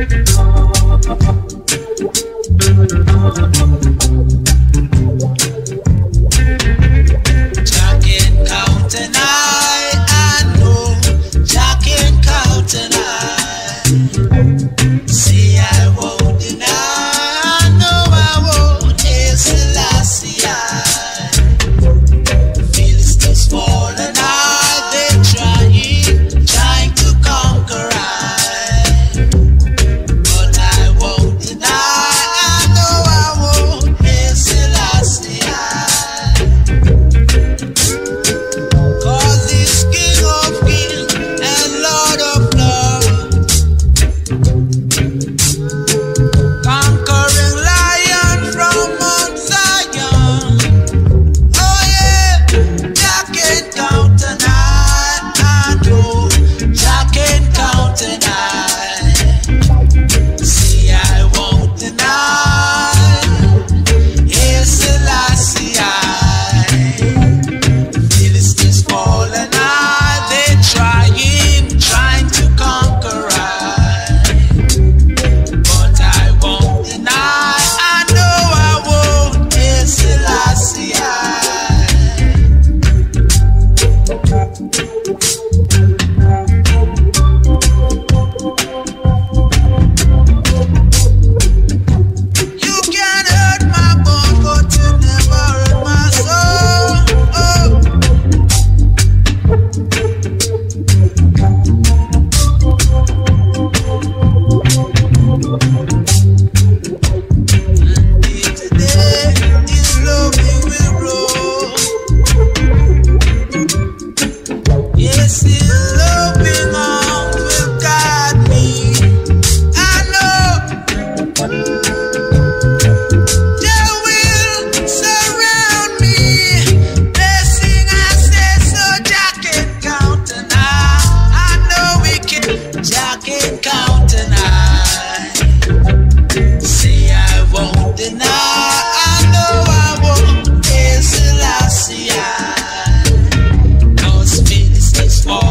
Oh,